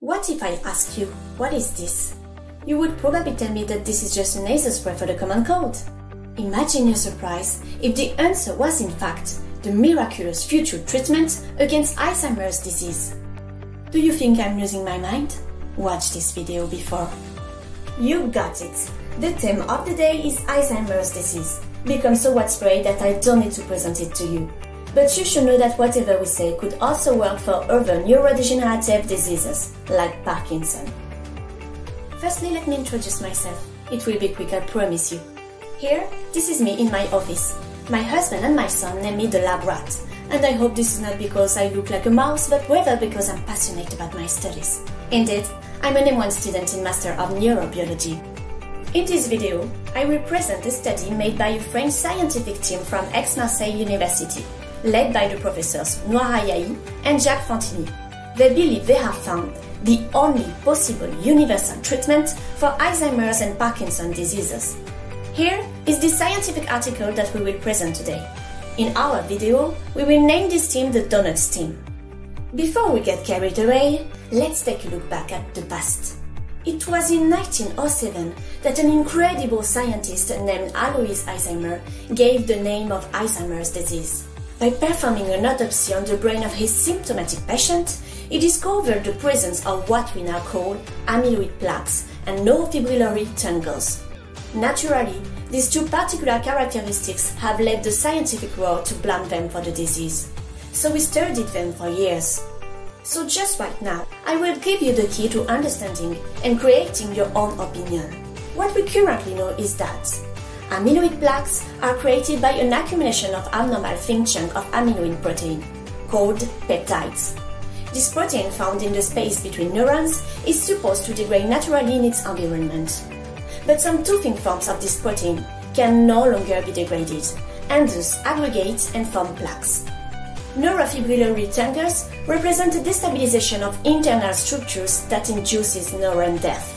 What if I ask you, what is this? You would probably tell me that this is just a nasal spray for the common cold. Imagine your surprise if the answer was in fact the miraculous future treatment against Alzheimer's disease. Do you think I'm losing my mind? Watch this video before. You got it! The theme of the day is Alzheimer's disease, become so widespread that I don't need to present it to you. But you should know that whatever we say could also work for other neurodegenerative diseases, like Parkinson. Firstly, let me introduce myself. It will be quick, I promise you. Here, this is me in my office. My husband and my son name me the lab rat, and I hope this is not because I look like a mouse, but rather because I'm passionate about my studies. Indeed, I'm an M1 student in Master of Neurobiology. In this video, I will present a study made by a French scientific team from Aix-Marseille University led by the professors Nouara Yahi and Jacques Fantini. They believe they have found the only possible universal treatment for Alzheimer's and Parkinson's diseases. Here is the scientific article that we will present today. In our video, we will name this team the Donuts team. Before we get carried away, let's take a look back at the past. It was in 1907 that an incredible scientist named Alois Alzheimer gave the name of Alzheimer's disease. By performing an autopsy on the brain of his symptomatic patient, he discovered the presence of what we now call amyloid plaques and neurofibrillary tangles. Naturally, these two particular characteristics have led the scientific world to blame them for the disease. So we studied them for years. So just right now, I will give you the key to understanding and creating your own opinion. What we currently know is that Amyloid plaques are created by an accumulation of abnormal chunks of amyloid protein, called peptides. This protein found in the space between neurons is supposed to degrade naturally in its environment. But some too forms of this protein can no longer be degraded, and thus aggregate and form plaques. Neurofibrillary tangles represent a destabilization of internal structures that induces neuron death.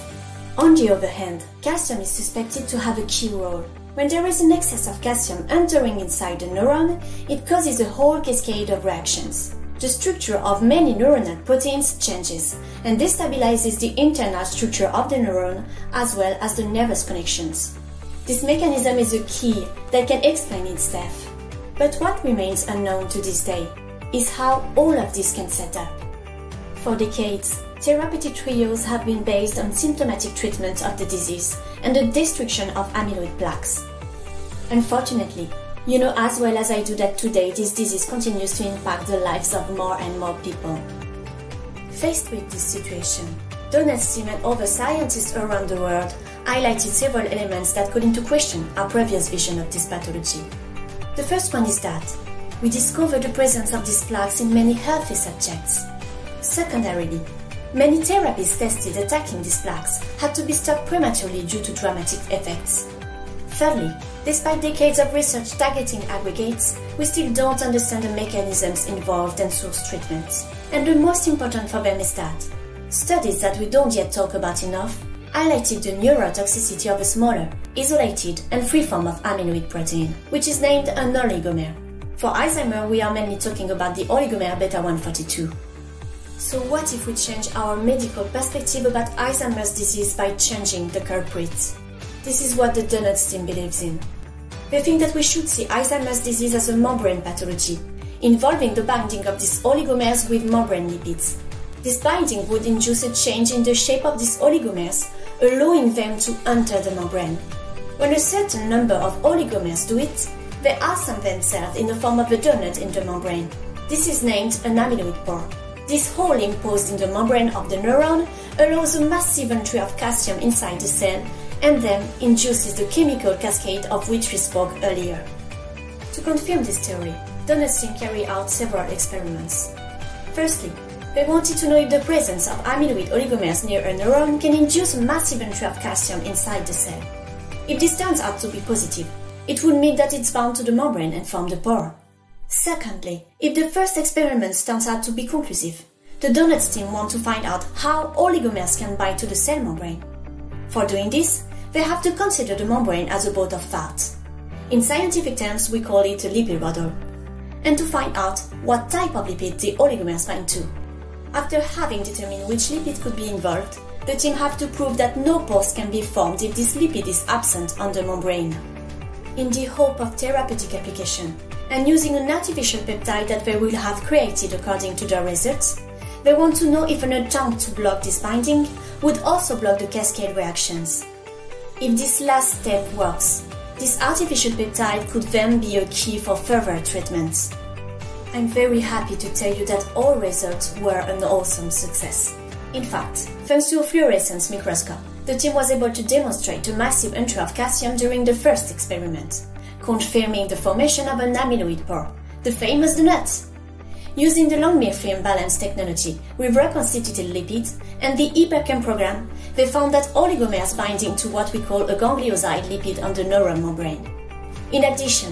On the other hand, calcium is suspected to have a key role when there is an excess of calcium entering inside the neuron, it causes a whole cascade of reactions. The structure of many neuronal proteins changes and destabilizes the internal structure of the neuron as well as the nervous connections. This mechanism is a key that can explain its death. But what remains unknown to this day is how all of this can set up. For decades, therapeutic trios have been based on symptomatic treatment of the disease and the destruction of amyloid plaques. Unfortunately, you know as well as I do that today this disease continues to impact the lives of more and more people. Faced with this situation, Donuts team and other scientists around the world highlighted several elements that call into question our previous vision of this pathology. The first one is that we discovered the presence of these plaques in many healthy subjects. Secondarily, many therapies tested attacking these plaques had to be stopped prematurely due to dramatic effects. Thirdly, despite decades of research targeting aggregates, we still don't understand the mechanisms involved and source treatments. And the most important for them is that studies that we don't yet talk about enough highlighted the neurotoxicity of a smaller, isolated, and free form of amyloid protein, which is named an oligomer. For Alzheimer, we are mainly talking about the oligomer beta 142. So what if we change our medical perspective about Alzheimer's disease by changing the culprit? This is what the Donuts team believes in. They think that we should see Alzheimer's disease as a membrane pathology, involving the binding of these oligomers with membrane lipids. This binding would induce a change in the shape of these oligomers, allowing them to enter the membrane. When a certain number of oligomers do it, they assemble themselves in the form of a donut in the membrane. This is named an amyloid pore. This hole imposed in the membrane of the neuron allows a massive entry of calcium inside the cell and then induces the chemical cascade of which we spoke earlier. To confirm this theory, Donuts team carried out several experiments. Firstly, they wanted to know if the presence of amyloid oligomers near a neuron can induce a massive entry of calcium inside the cell. If this turns out to be positive, it would mean that it's bound to the membrane and form the pore. Secondly, if the first experiment turns out to be conclusive, the Donuts team want to find out how oligomers can bind to the cell membrane. For doing this, they have to consider the membrane as a boat of fat. In scientific terms, we call it a lipid bottle. And to find out what type of lipid the oligomers bind to. After having determined which lipid could be involved, the team have to prove that no pores can be formed if this lipid is absent on the membrane. In the hope of therapeutic application, and using an artificial peptide that they will have created according to their results, they want to know if an attempt to block this binding would also block the cascade reactions. If this last step works, this artificial peptide could then be a key for further treatments. I'm very happy to tell you that all results were an awesome success. In fact, thanks to a fluorescence microscope, the team was able to demonstrate a massive entry of calcium during the first experiment, confirming the formation of an amyloid pore, the famous donut. Using the Langmuir film balance technology with reconstituted lipids and the HyperChem program, they found that oligomers binding to what we call a ganglioside lipid on the neuron membrane. In addition,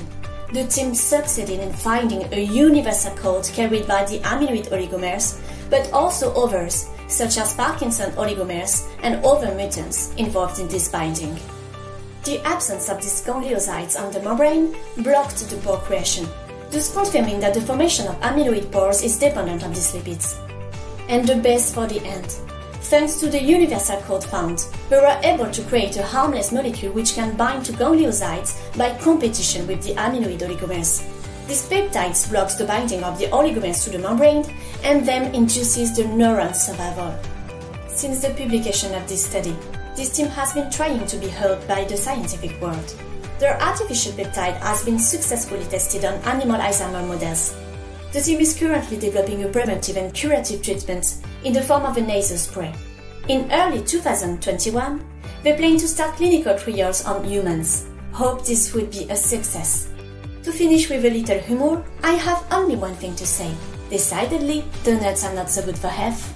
the team succeeded in finding a universal code carried by the amyloid oligomers, but also others, such as Parkinson oligomers and other mutants involved in this binding. The absence of these gangliosides on the membrane blocked the pore creation, thus confirming that the formation of amyloid pores is dependent on these lipids. And the best for the end. Thanks to the universal code found, we were able to create a harmless molecule which can bind to gangliosides by competition with the amyloid oligomers. This peptide blocks the binding of the oligomers to the membrane and then induces the neuron survival. Since the publication of this study, this team has been trying to be heard by the scientific world. Their artificial peptide has been successfully tested on animal Alzheimer models. The team is currently developing a preventive and curative treatment in the form of a nasal spray. In early 2021, they plan to start clinical trials on humans. Hope this would be a success. To finish with a little humor, I have only one thing to say. Decidedly, donuts are not so good for health.